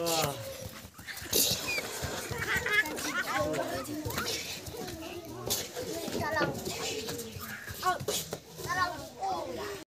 啊